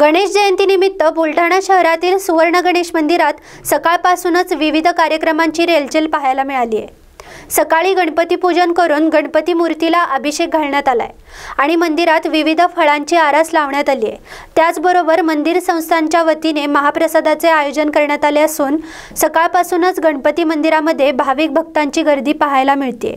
गणेश जयंतीनिमित्त बुलढाणा शहरातील सुवर्ण गणेश मंदिरात सकाळपासूनच विविध कार्यक्रमांची रेलचेल पाहायला मिळाली आहे. सकाळी गणपती पूजन करून गणपती मूर्तीला अभिषेक घालण्यात आलाय आणि मंदिरात विविध फळांची आरास लावण्यात आली आहे. त्याचबरोबर मंदिर संस्थांच्या वतीने महाप्रसादाचे आयोजन करण्यात आले असून सकाळपासूनच गणपती मंदिरामध्ये भाविक भक्तांची गर्दी पाहायला मिळते